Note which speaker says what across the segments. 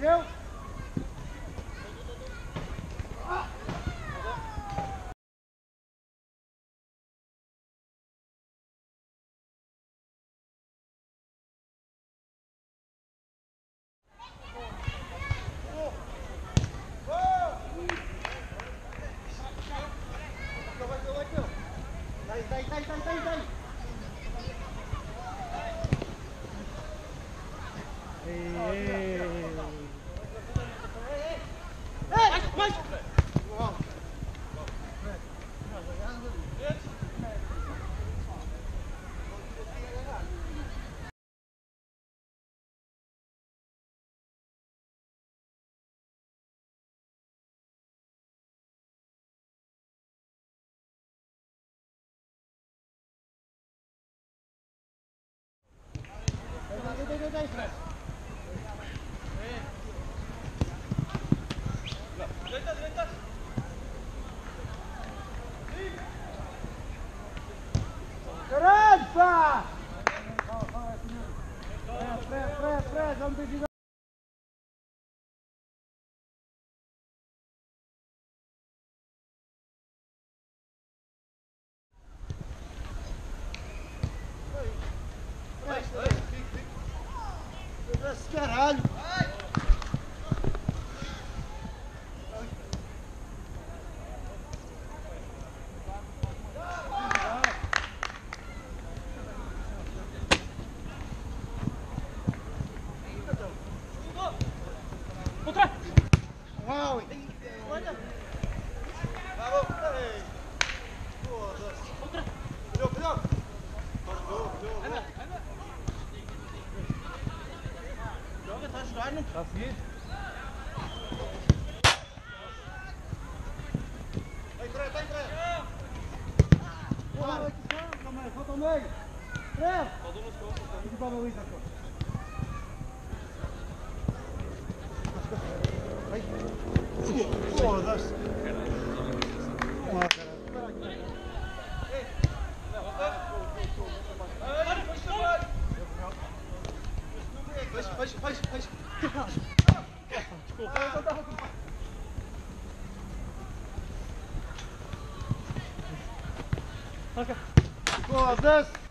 Speaker 1: Yeah. Stay Tá ajudando? Tá sim. Vai, Fred, vai, Fred! Calma aí, calma aí, falta o meio! Fred! Faltou nos costas, tá? Agora. Vai. Foda-se! Foda-se! Toma!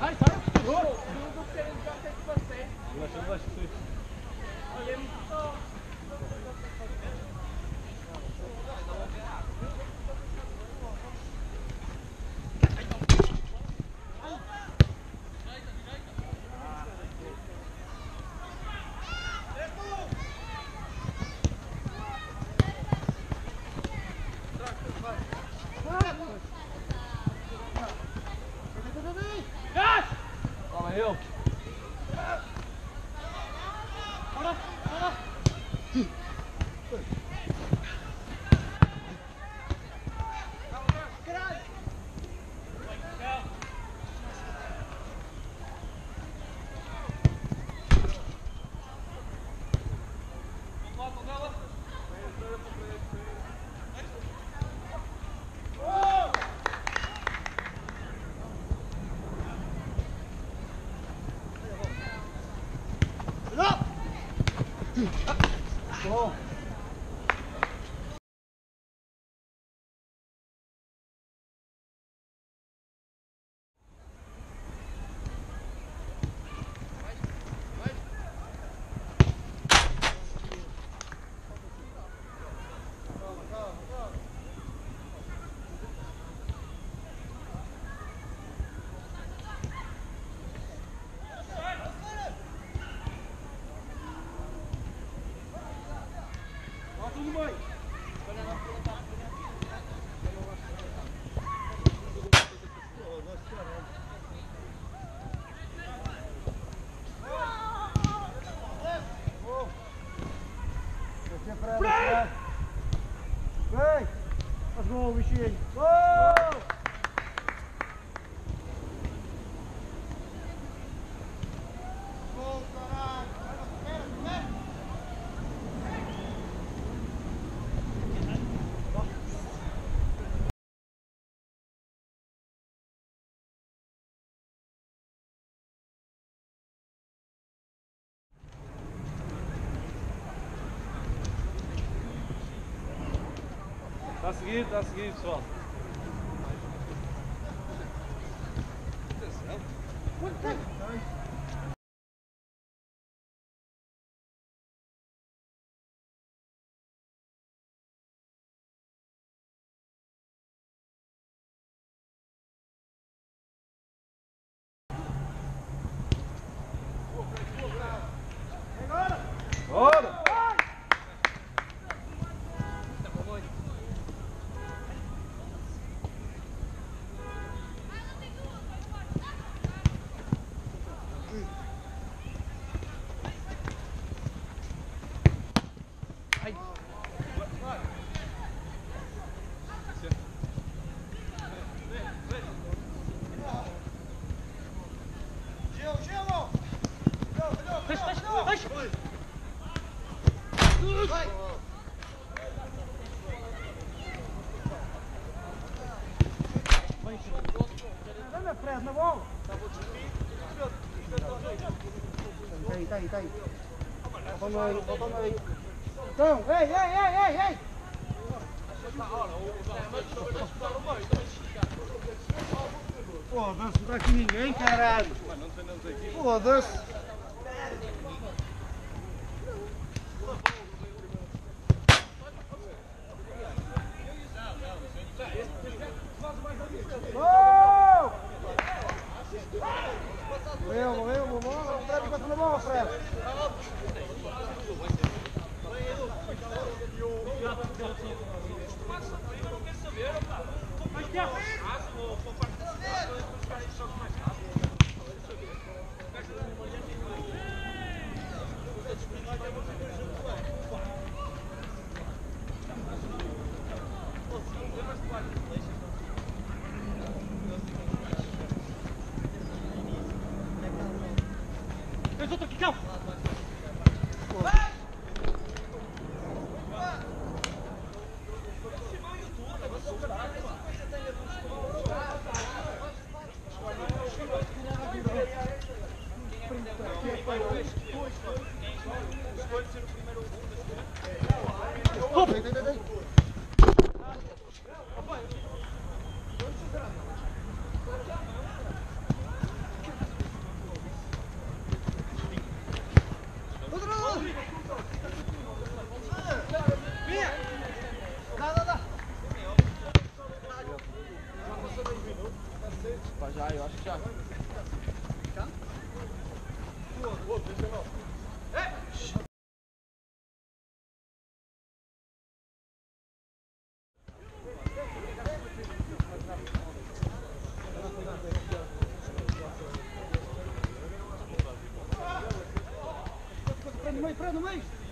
Speaker 1: Hayır,
Speaker 2: hayır. yok.
Speaker 1: 吧。走。
Speaker 2: Está a seguir, está a pessoal. Bora!
Speaker 1: Dá-me a Fred Foda-se, não está aqui ninguém, caralho. Foda-se. Morreu, morreu, morreu. Fred, encosta na bola, Fred. Dei, no meio, Fred no meio.